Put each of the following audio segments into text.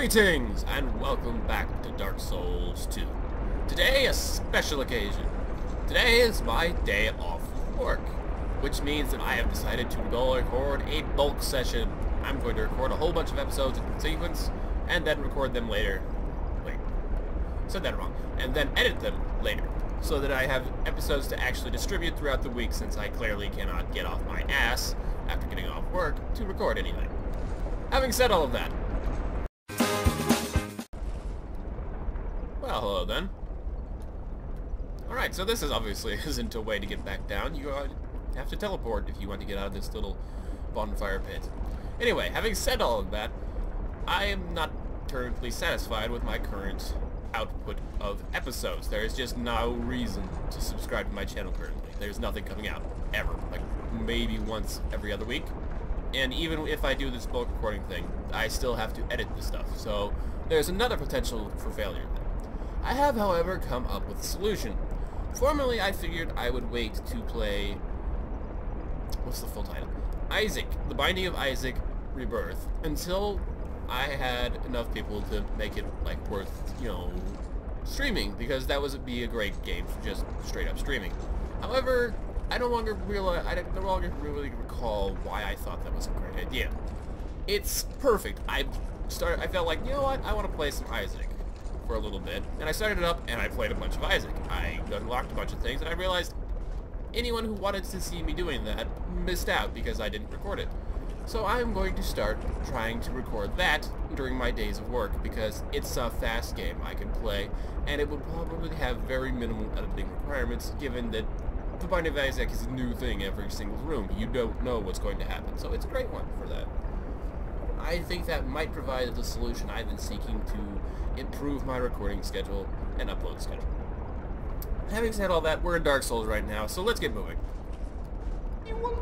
Greetings and welcome back to Dark Souls 2. Today a special occasion. Today is my day off work, which means that I have decided to go record a bulk session. I'm going to record a whole bunch of episodes in sequence and then record them later. Wait, said that wrong. And then edit them later so that I have episodes to actually distribute throughout the week since I clearly cannot get off my ass after getting off work to record anything. Having said all of that, hello then. Alright, so this is obviously isn't a way to get back down. You uh, have to teleport if you want to get out of this little bonfire pit. Anyway, having said all of that, I am not currently satisfied with my current output of episodes. There is just no reason to subscribe to my channel currently. There's nothing coming out, ever. Like, maybe once every other week. And even if I do this bulk recording thing, I still have to edit the stuff. So, there's another potential for failure. I have, however, come up with a solution. Formerly, I figured I would wait to play... What's the full title? Isaac, The Binding of Isaac Rebirth, until I had enough people to make it, like, worth, you know, streaming, because that would be a great game for just straight-up streaming. However, I no longer realize, I no longer really recall why I thought that was a great idea. It's perfect. I started, I felt like, you know what, I want to play some Isaac for a little bit, and I started it up, and I played a bunch of Isaac. I unlocked a bunch of things, and I realized anyone who wanted to see me doing that missed out because I didn't record it. So I'm going to start trying to record that during my days of work because it's a fast game I can play and it would probably have very minimal editing requirements given that the Binding of Isaac is a new thing every single room. You don't know what's going to happen, so it's a great one for that. I think that might provide the solution I've been seeking to improve my recording schedule and upload schedule. Having said all that, we're in Dark Souls right now, so let's get moving.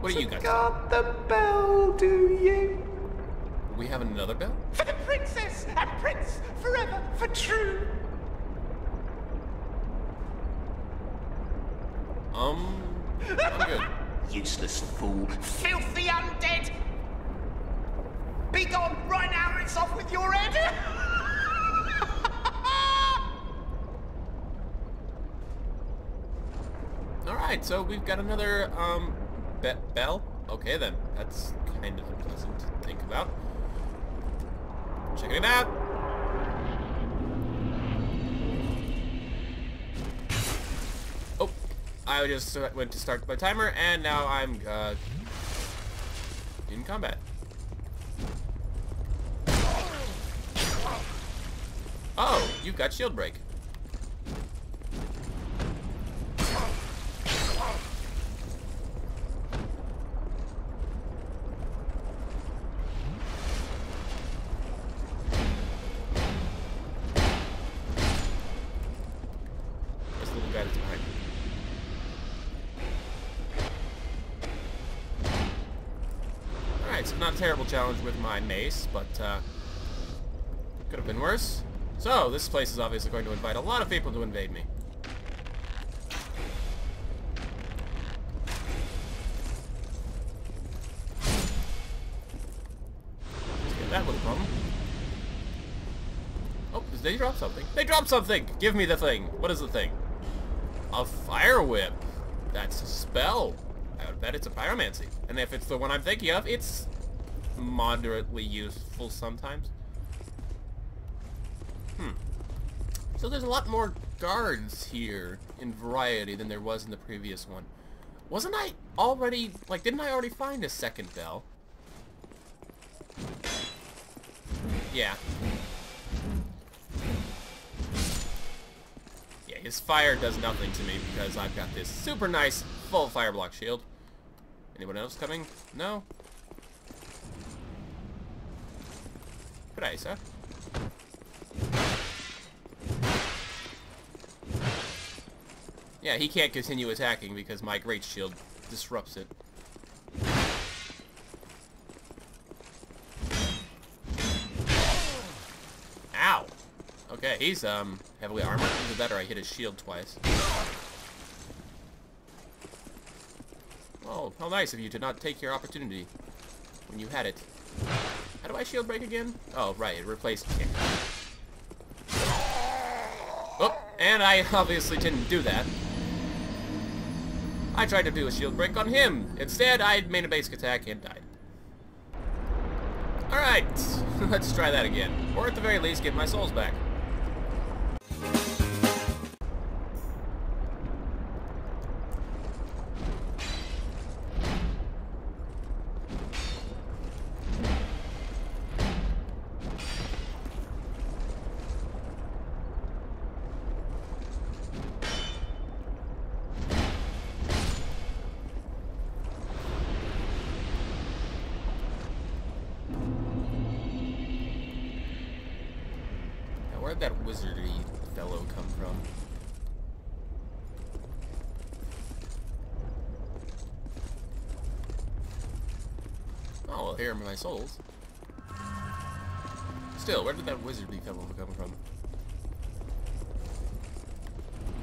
What do you guys guard the bell, do you? We have another bell? For the princess and prince forever, for true. Um, I'm good. Useless fool, filthy undead. Be gone right now, it's off with your head. Alright, so we've got another, um, be bell? Okay then, that's kind of unpleasant to think about. Checking it out! Oh, I just uh, went to start my timer, and now I'm, uh, in combat. Oh, you've got shield break. Alright, so not a terrible challenge with my mace, but uh, could have been worse. So, this place is obviously going to invite a lot of people to invade me. Let's get that little problem. Oh, did they drop something? They dropped something! Give me the thing. What is the thing? A fire whip. That's a spell. I would bet it's a pyromancy. And if it's the one I'm thinking of, it's moderately useful sometimes. So there's a lot more guards here in variety than there was in the previous one. Wasn't I already, like, didn't I already find a second bell? Yeah. Yeah, his fire does nothing to me because I've got this super nice full fire block shield. Anyone else coming? No? Good day, sir. Yeah, he can't continue attacking because my great shield disrupts it. Ow! Okay, he's um heavily armored. That or I hit his shield twice. Oh, how nice of you to not take your opportunity when you had it. How do I shield break again? Oh, right, it replaced kick. Oh, and I obviously didn't do that. I tried to do a shield break on him. Instead, I made a basic attack and died. Alright, let's try that again. Or at the very least, get my souls back. Where'd that wizardy fellow come from? Oh, well, here are my souls. Still, where did that wizardy fellow come from?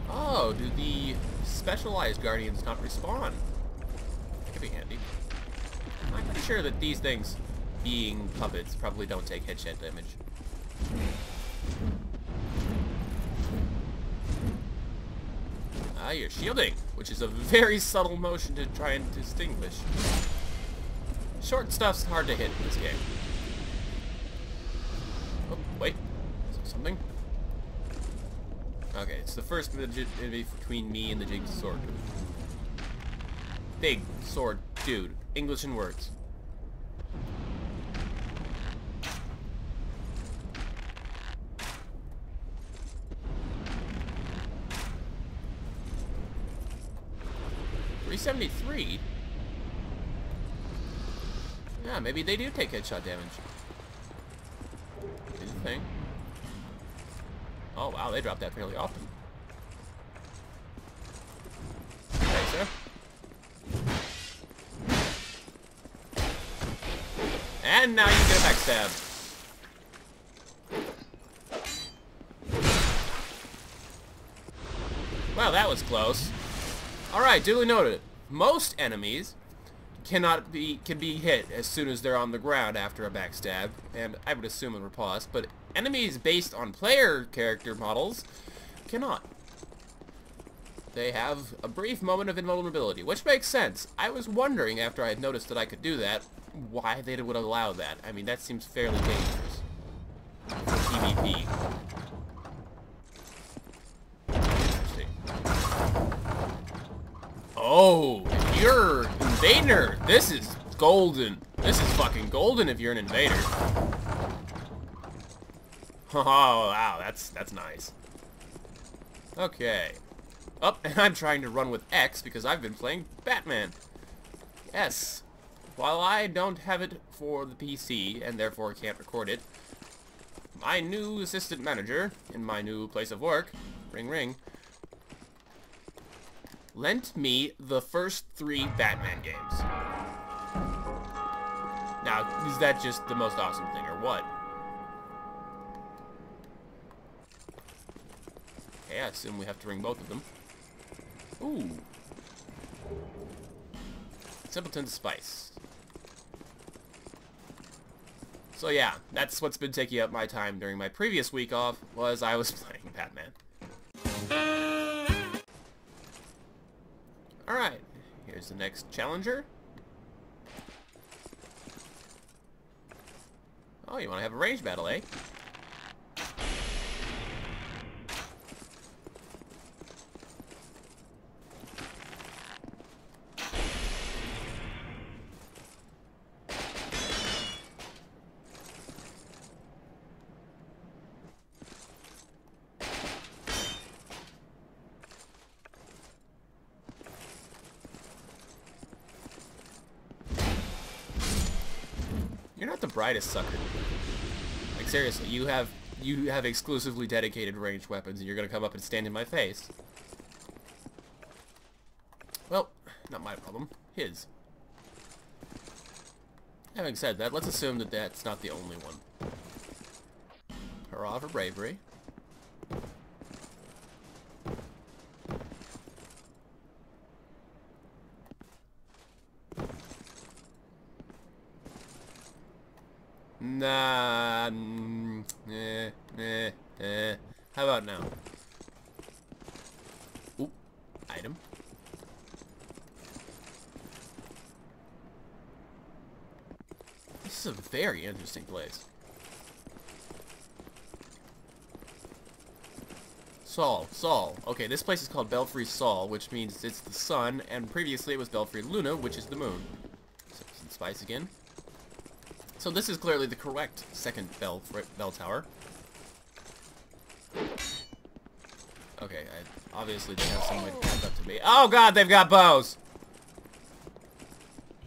Oh, do the specialized guardians not respawn? That could be handy. I'm pretty sure that these things, being puppets, probably don't take headshot damage. Ah, you're shielding, which is a very subtle motion to try and distinguish. Short stuff's hard to hit in this game. Oh, wait. Something? Okay, it's the first between me and the big sword dude. Big sword dude. English in words. Three seventy three. Yeah, maybe they do take headshot damage. Thing. Oh wow, they drop that fairly often. Okay, sir. And now you get a backstab. Well, that was close. Alright, duly noted. Most enemies cannot be can be hit as soon as they're on the ground after a backstab, and I would assume a riposte, but enemies based on player character models cannot. They have a brief moment of invulnerability, which makes sense. I was wondering after I had noticed that I could do that, why they would allow that. I mean, that seems fairly dangerous. For PvP. Interesting. Oh, you're invader, this is golden. This is fucking golden if you're an invader. Oh, wow, that's that's nice. Okay. Up, oh, and I'm trying to run with X because I've been playing Batman. Yes. While I don't have it for the PC, and therefore can't record it, my new assistant manager in my new place of work, ring ring, lent me the first three Batman games. Now, is that just the most awesome thing, or what? Okay, I assume we have to ring both of them. Ooh. Simpleton's Spice. So yeah, that's what's been taking up my time during my previous week off, was I was playing Batman. Alright, here's the next challenger. Oh, you want to have a range battle, eh? Brightest sucker. Like seriously, you have you have exclusively dedicated ranged weapons and you're gonna come up and stand in my face. Well, not my problem. His. Having said that, let's assume that that's not the only one. Hurrah for bravery. Nah, How about now? Oop. Item. This is a very interesting place. Sol, Sol. Okay, this place is called Belfry Sol, which means it's the sun, and previously it was Belfry Luna, which is the moon. So, some spice again. So this is clearly the correct second bell bell tower. Okay, I obviously they have some way to catch up to me. Oh god, they've got bows!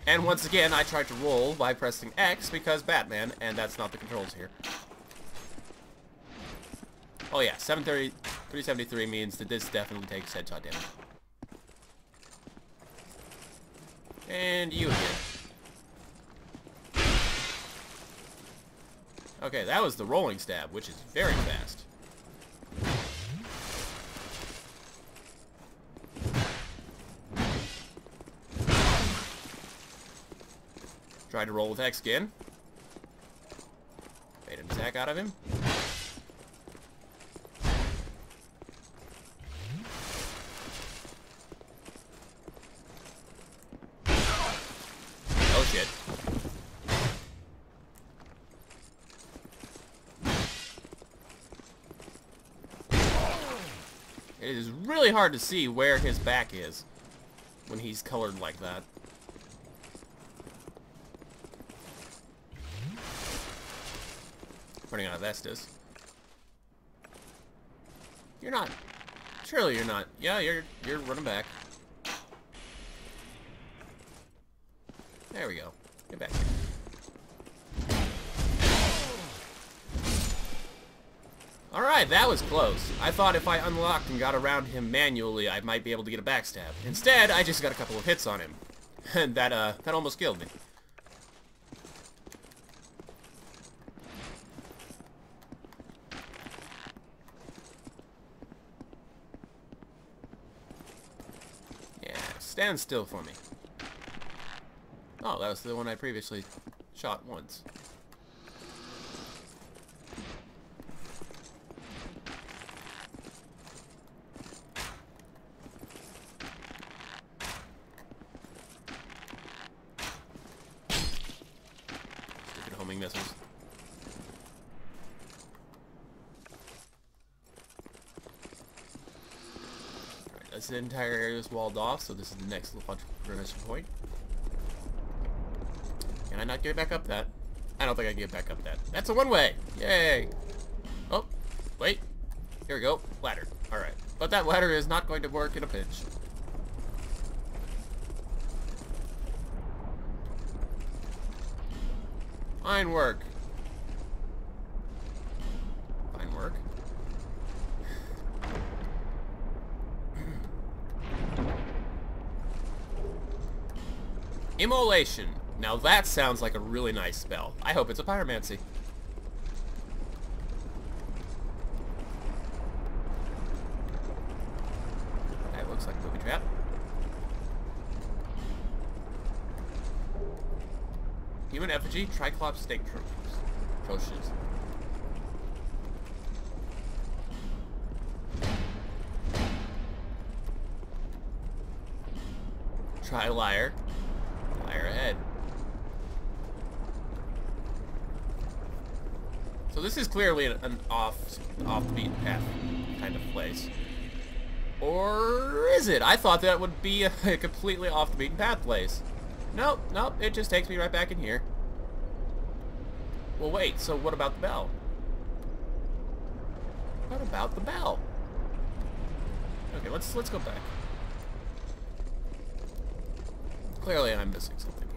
And once again, I tried to roll by pressing X because Batman, and that's not the controls here. Oh yeah, 730, 373 means that this definitely takes headshot damage. And you again. Okay, that was the rolling stab, which is very fast. Try to roll with X again. Made an attack out of him. Oh shit. It is really hard to see where his back is when he's colored like that. Running out of. You're not. Surely you're not. Yeah, you're you're running back. There we go. Get back. Alright, that was close. I thought if I unlocked and got around him manually, I might be able to get a backstab. Instead, I just got a couple of hits on him. And that, uh, that almost killed me. Yeah, stand still for me. Oh, that was the one I previously shot once. This entire area is walled off, so this is the next launch point. Can I not get back up that? I don't think I can get back up that. That's a one-way! Yay! Oh, wait. Here we go. Ladder. Alright. But that ladder is not going to work in a pinch. Fine work. Fine work. Immolation. Now that sounds like a really nice spell. I hope it's a pyromancy. That looks like a booby trap. Human effigy, Triclops stake trophies. Troches. Try. Liar ahead. So this is clearly an, an off off the beaten path kind of place. Or is it? I thought that would be a, a completely off the beaten path place. Nope, nope, it just takes me right back in here. Well wait, so what about the bell? What about the bell? Okay, let's let's go back. Clearly I'm missing something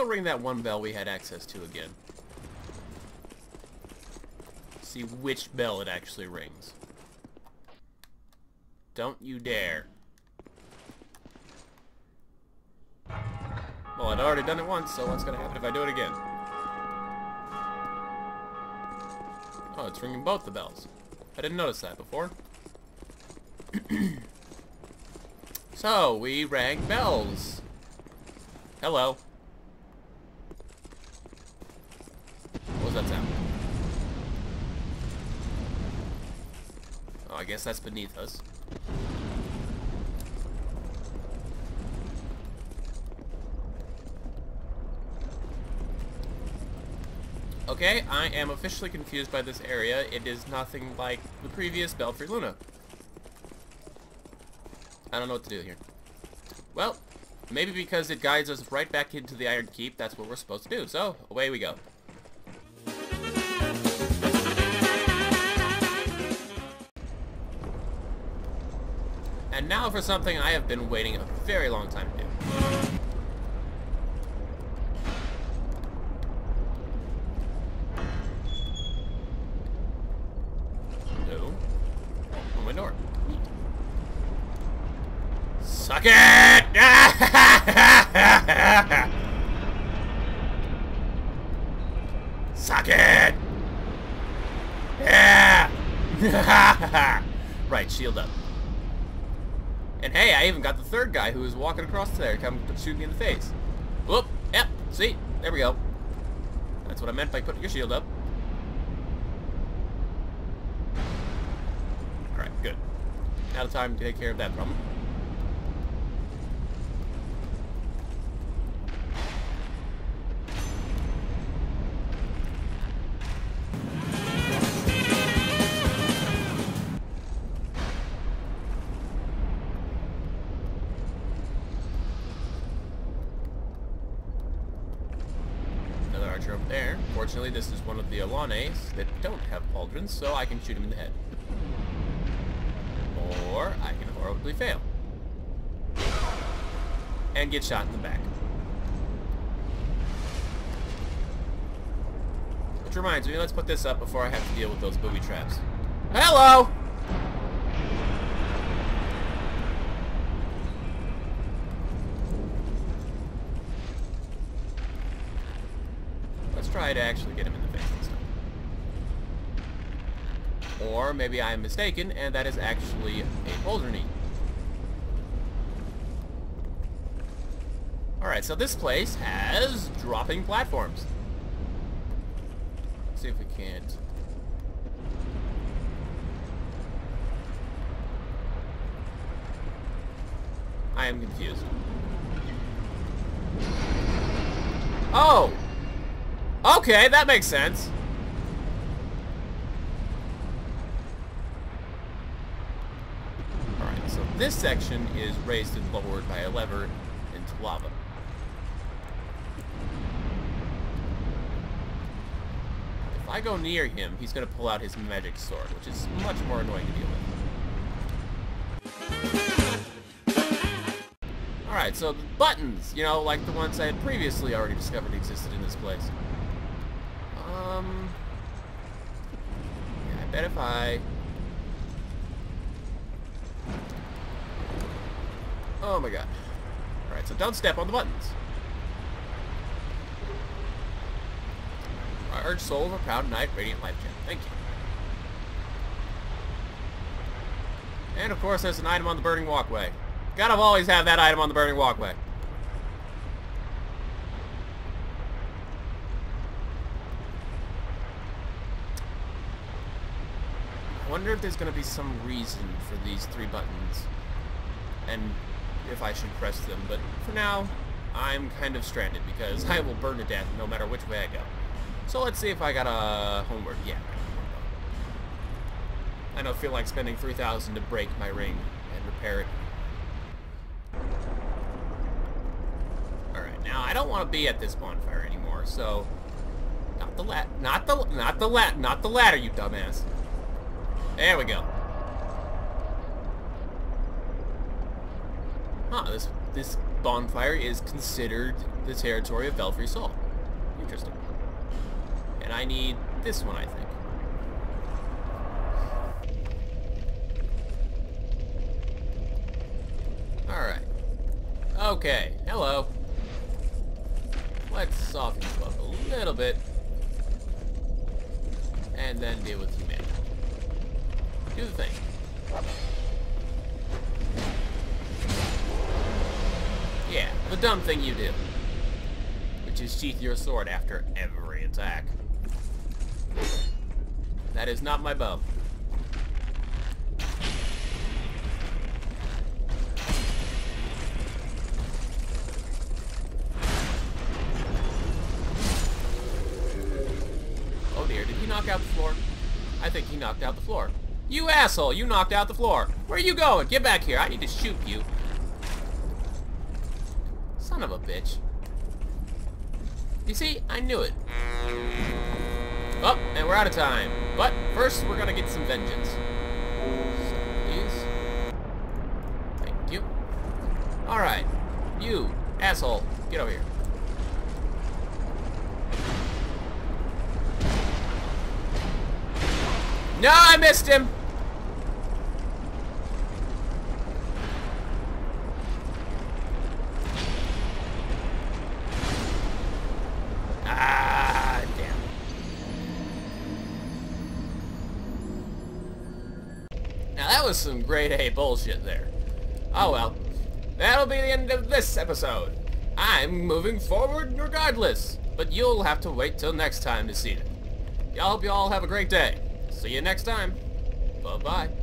go ring that one bell we had access to again. See which bell it actually rings. Don't you dare. Well, I'd already done it once, so what's gonna happen if I do it again? Oh, it's ringing both the bells. I didn't notice that before. so, we rang bells. Hello. was that sound? Oh, I guess that's beneath us. Okay, I am officially confused by this area. It is nothing like the previous Belfry Luna. I don't know what to do here. Well, maybe because it guides us right back into the Iron Keep, that's what we're supposed to do. So, away we go. For something I have been waiting a very long time to do. No. Open my door. Suck it! Suck it! Yeah! right, shield up. And hey, I even got the third guy who was walking across there, come shoot me in the face. Whoop! Yep. See? There we go. That's what I meant by putting your shield up. Alright, good. Now the time to take care of that problem. There. Fortunately, this is one of the Alonnes that don't have pauldrons, so I can shoot him in the head. Or I can horribly fail. And get shot in the back. Which reminds me, let's put this up before I have to deal with those booby traps. Hello! Let's try to actually get him in the face this time. Or maybe I am mistaken, and that is actually a Pauldrony. Alright, so this place has dropping platforms. Let's see if we can't... I am confused. Oh! Okay, that makes sense. Alright, so this section is raised and lowered by a lever into lava. If I go near him, he's going to pull out his magic sword, which is much more annoying to deal with. Alright, so the buttons, you know, like the ones I had previously already discovered existed in this place. Um, yeah, I bet if I... Oh my god. Alright, so don't step on the buttons. Large soul of a proud knight, radiant life gem. Thank you. And of course there's an item on the burning walkway. Gotta always have that item on the burning walkway. I wonder if there's to be some reason for these three buttons and if I should press them, but for now, I'm kind of stranded because I will burn to death no matter which way I go. So let's see if I got a homeward. Yeah. I don't feel like spending 3000 to break my ring and repair it. Alright, now I don't want to be at this bonfire anymore, so... Not the lat- not the- not the lat- not the ladder, you dumbass. There we go. Huh, this, this bonfire is considered the territory of Belfry Sol. Interesting. And I need this one, I think. Alright. Okay, hello. Let's soften you up a little bit. And then deal with humanity. Do the thing. Dumb thing you do. Which is sheath your sword after every attack. That is not my bow. Oh dear, did he knock out the floor? I think he knocked out the floor. You asshole, you knocked out the floor. Where are you going? Get back here. I need to shoot you. Son of a bitch. You see, I knew it. Oh, and we're out of time. But first, we're gonna get some vengeance. Please. Thank you. Alright. You, asshole, get over here. No, I missed him! Grade A bullshit there. Oh well. That'll be the end of this episode. I'm moving forward regardless, but you'll have to wait till next time to see it. I hope you all have a great day. See you next time. Bye-bye.